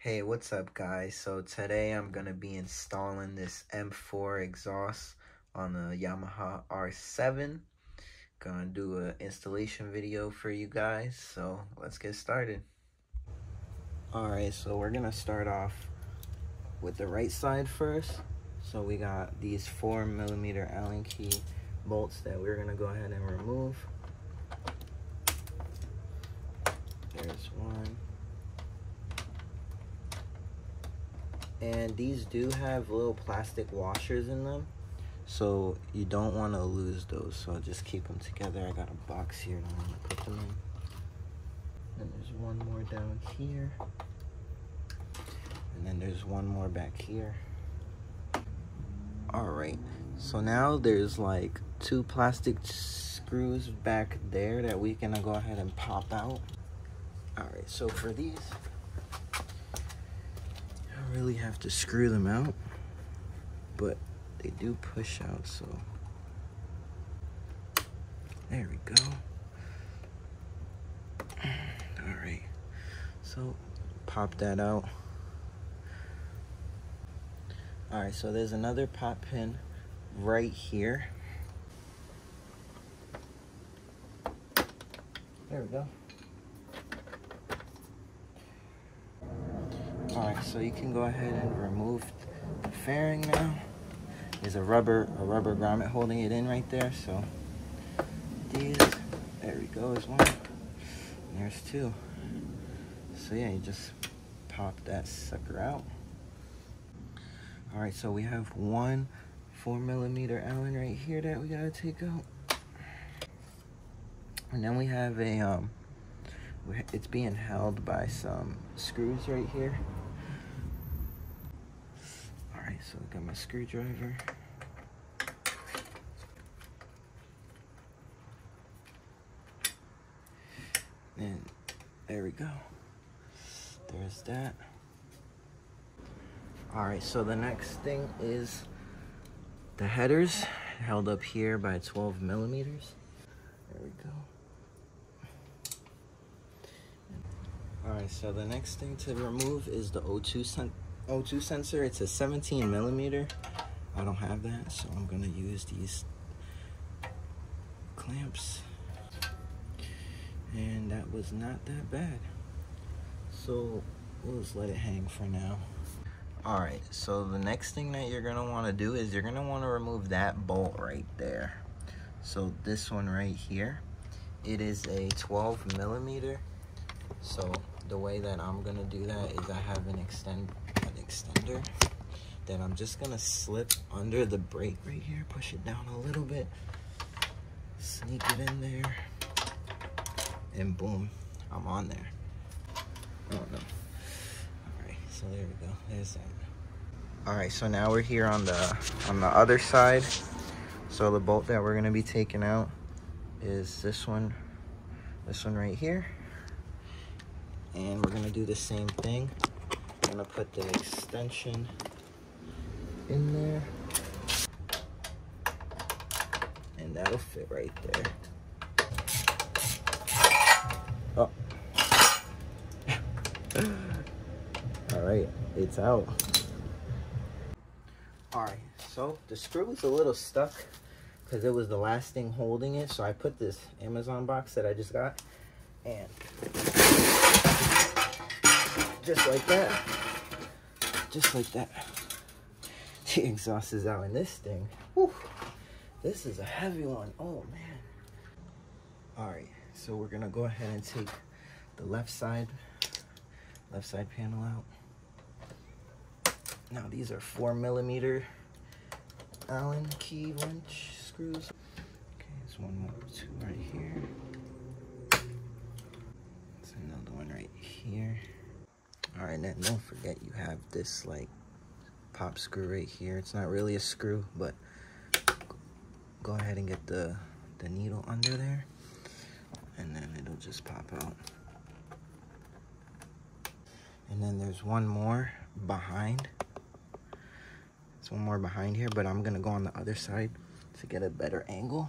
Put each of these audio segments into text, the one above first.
Hey, what's up guys? So today I'm going to be installing this M4 exhaust on the Yamaha R7. Gonna do an installation video for you guys, so let's get started. Alright, so we're gonna start off with the right side first. So we got these four millimeter Allen key bolts that we're gonna go ahead and remove. There's one. And these do have little plastic washers in them. So you don't want to lose those. So just keep them together. I got a box here and I'm going to put them in. And there's one more down here. And then there's one more back here. Alright, so now there's like two plastic screws back there that we can go ahead and pop out. Alright, so for these, really have to screw them out, but they do push out, so there we go. All right, so pop that out. All right, so there's another pop pin right here. There we go. So you can go ahead and remove the fairing now There's a rubber a rubber grommet holding it in right there. So these, there we go, is one. And there's two. So yeah, you just pop that sucker out. All right, so we have one four millimeter Allen right here that we gotta take out. And then we have a, um, it's being held by some screws right here. Alright, so I got my screwdriver. And there we go. There's that. Alright, so the next thing is the headers held up here by 12 millimeters. There we go. Alright, so the next thing to remove is the O2 sen O2 sensor. It's a 17 millimeter. I don't have that, so I'm gonna use these clamps and that was not that bad. So we'll just let it hang for now. All right, so the next thing that you're gonna wanna do is you're gonna wanna remove that bolt right there. So this one right here, it is a 12 millimeter. So the way that I'm gonna do that is I have an extend extender that I'm just gonna slip under the brake right here, push it down a little bit, sneak it in there and boom, I'm on there. Oh no. Alright, so there we go. There's that. Alright, so now we're here on the on the other side. So the bolt that we're gonna be taking out is this one, this one right here. And we're gonna do the same thing. I'm gonna put the extension in there. And that'll fit right there. Oh. All right, it's out. All right, so the screw was a little stuck because it was the last thing holding it. So I put this Amazon box that I just got and just like that, just like that. The exhaust is out in this thing. Whew. This is a heavy one. Oh man. All right. So we're gonna go ahead and take the left side, left side panel out. Now these are four millimeter Allen key wrench screws. Okay, there's one more, two right here. There's another one right here. All right, then don't forget you have this like pop screw right here. It's not really a screw, but go ahead and get the, the needle under there and then it'll just pop out. And then there's one more behind. There's one more behind here, but I'm gonna go on the other side to get a better angle.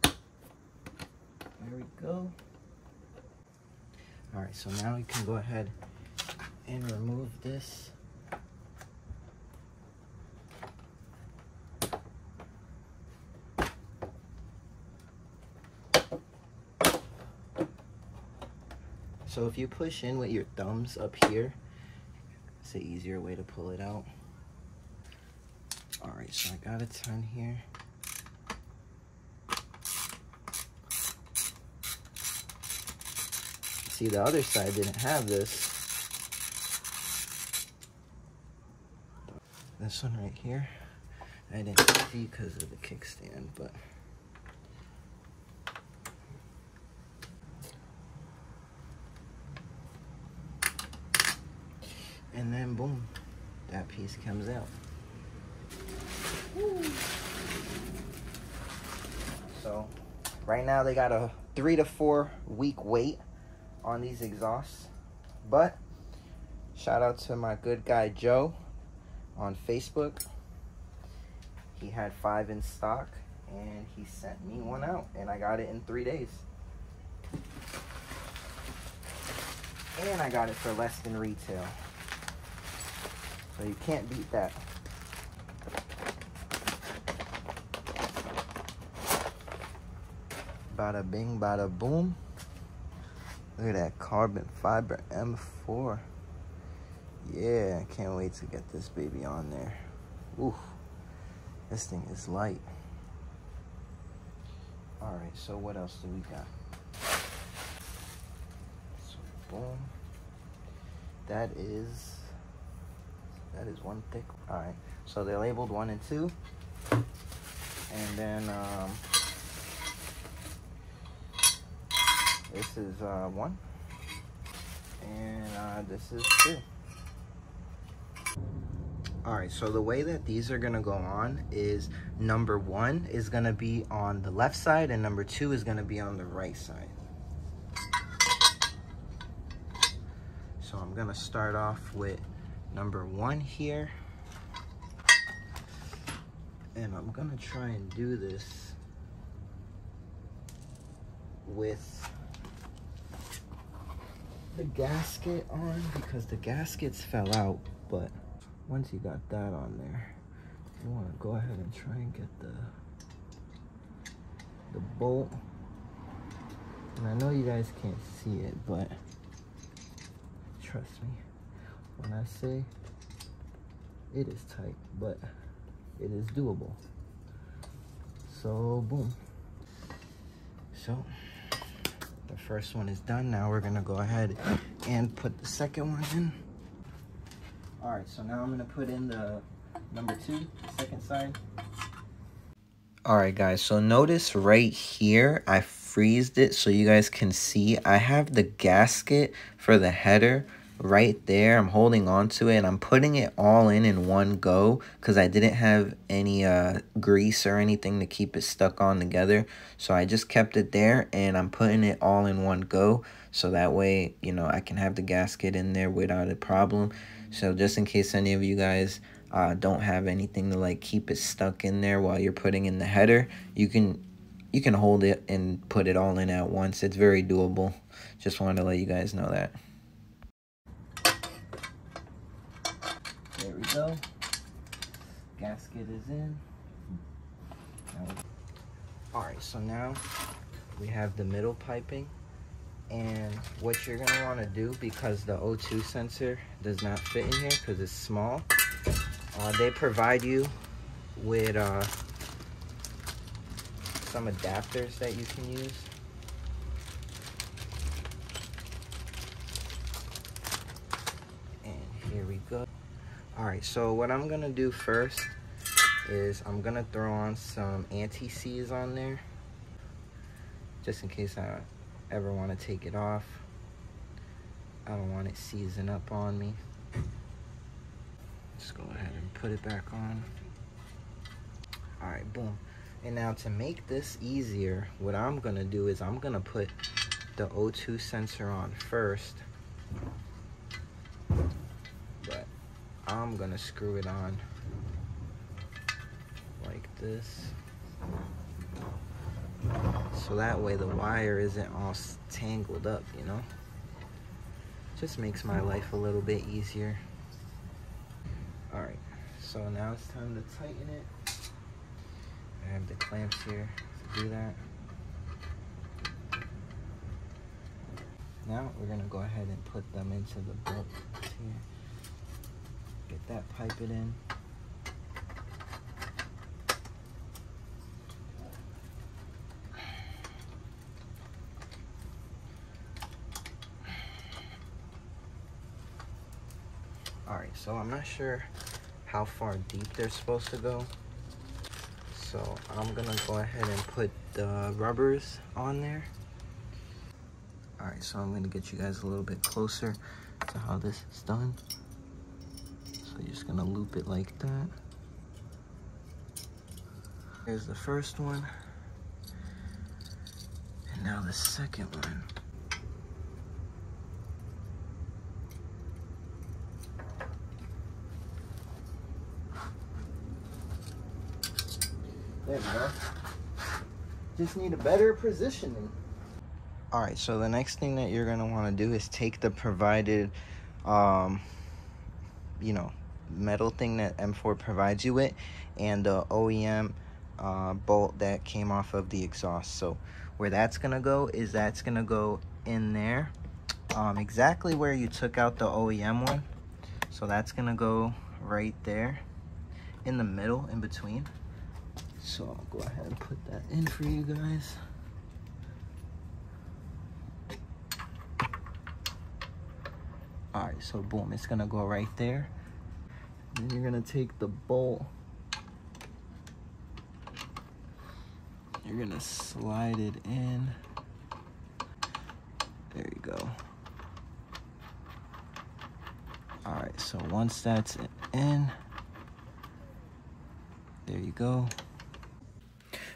There we go. All right, so now we can go ahead and remove this. So if you push in with your thumbs up here, it's an easier way to pull it out. All right, so I got a ton here. See, the other side didn't have this. This one right here, I didn't see because of the kickstand, but and then boom, that piece comes out. So right now they got a three to four week wait on these exhausts. But shout out to my good guy Joe on Facebook. He had five in stock and he sent me one out and I got it in three days. And I got it for less than retail. So you can't beat that. Bada bing, bada boom. Look at that carbon fiber M4. Yeah, I can't wait to get this baby on there. Ooh, this thing is light. All right, so what else do we got? So boom. That is that is one thick. All right, so they're labeled one and two. And then um, this is uh, one. And uh, this is two. All right, so the way that these are gonna go on is number one is gonna be on the left side and number two is gonna be on the right side. So I'm gonna start off with number one here. And I'm gonna try and do this with the gasket on because the gaskets fell out, but once you got that on there, you wanna go ahead and try and get the the bolt. And I know you guys can't see it, but trust me, when I say it is tight, but it is doable. So boom. So the first one is done. Now we're gonna go ahead and put the second one in. All right, so now I'm gonna put in the number two, second side. All right, guys, so notice right here, I freezed it so you guys can see. I have the gasket for the header right there. I'm holding on to it and I'm putting it all in in one go because I didn't have any uh, grease or anything to keep it stuck on together. So I just kept it there and I'm putting it all in one go. So that way, you know, I can have the gasket in there without a problem. So just in case any of you guys uh, don't have anything to like keep it stuck in there while you're putting in the header, you can you can hold it and put it all in at once. It's very doable. Just wanted to let you guys know that. There we go. Gasket is in. Alright, so now we have the middle piping. And what you're going to want to do, because the O2 sensor does not fit in here because it's small, uh, they provide you with uh, some adapters that you can use. And here we go. All right, so what I'm gonna do first is I'm gonna throw on some anti-seize on there just in case I ever want to take it off. I don't want it seizing up on me. Just go ahead and put it back on. All right, boom. And now to make this easier, what I'm gonna do is I'm gonna put the O2 sensor on first. I'm gonna screw it on like this. So that way the wire isn't all tangled up, you know? Just makes my life a little bit easier. All right, so now it's time to tighten it. I have the clamps here to do that. Now we're gonna go ahead and put them into the bolt here. Get that pipe it in. All right, so I'm not sure how far deep they're supposed to go. So I'm gonna go ahead and put the rubbers on there. All right, so I'm gonna get you guys a little bit closer to how this is done. Just gonna loop it like that. Here's the first one. And now the second one. There we go. Just need a better positioning. All right, so the next thing that you're gonna wanna do is take the provided, um, you know, metal thing that M4 provides you with and the OEM uh, bolt that came off of the exhaust. So where that's gonna go is that's gonna go in there, um, exactly where you took out the OEM one. So that's gonna go right there in the middle, in between. So I'll go ahead and put that in for you guys. All right, so boom, it's gonna go right there. Then you're gonna take the bolt. You're gonna slide it in. There you go. All right, so once that's in, there you go.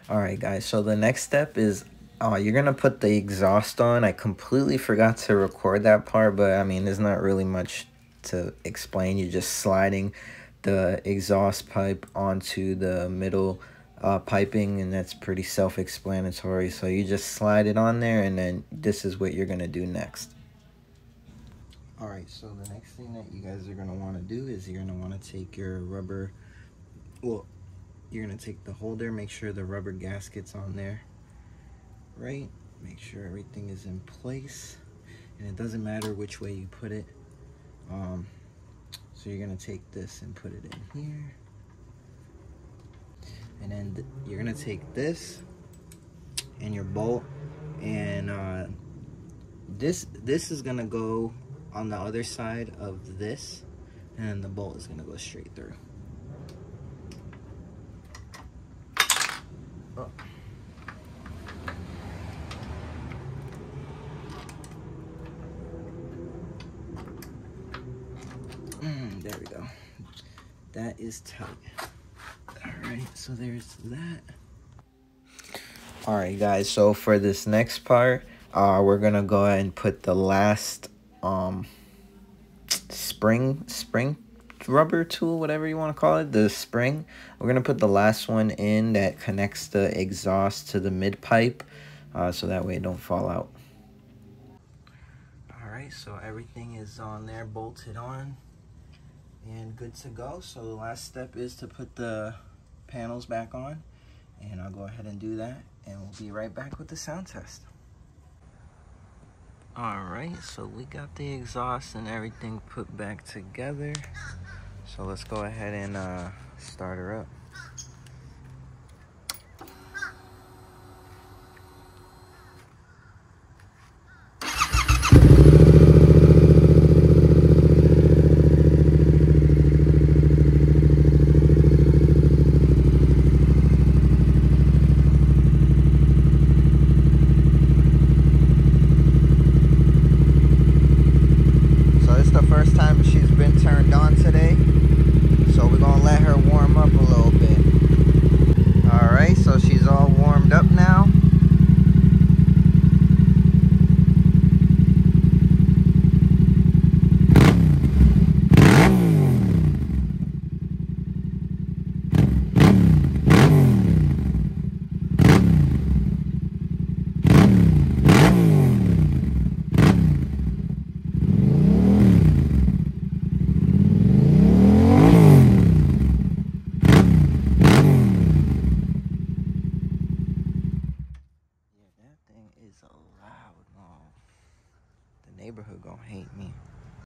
All right, guys, so the next step is uh, you're gonna put the exhaust on. I completely forgot to record that part, but I mean, there's not really much to explain. You're just sliding the exhaust pipe onto the middle uh, piping, and that's pretty self-explanatory. So you just slide it on there, and then this is what you're gonna do next. All right, so the next thing that you guys are gonna wanna do is you're gonna wanna take your rubber, well, you're gonna take the holder, make sure the rubber gasket's on there, right? Make sure everything is in place. And it doesn't matter which way you put it. Um, so you're gonna take this and put it in here. And then th you're gonna take this and your bolt and uh, this this is gonna go on the other side of this and the bolt is gonna go straight through. Oh. Mm, there we go. That is tight. All right, so there's that. All right, guys, so for this next part, uh, we're gonna go ahead and put the last um, spring, spring rubber tool, whatever you want to call it, the spring. We're going to put the last one in that connects the exhaust to the mid pipe uh, so that way it don't fall out. All right, so everything is on there, bolted on and good to go. So the last step is to put the panels back on and I'll go ahead and do that and we'll be right back with the sound test. All right, so we got the exhaust and everything put back together. So let's go ahead and uh, start her up.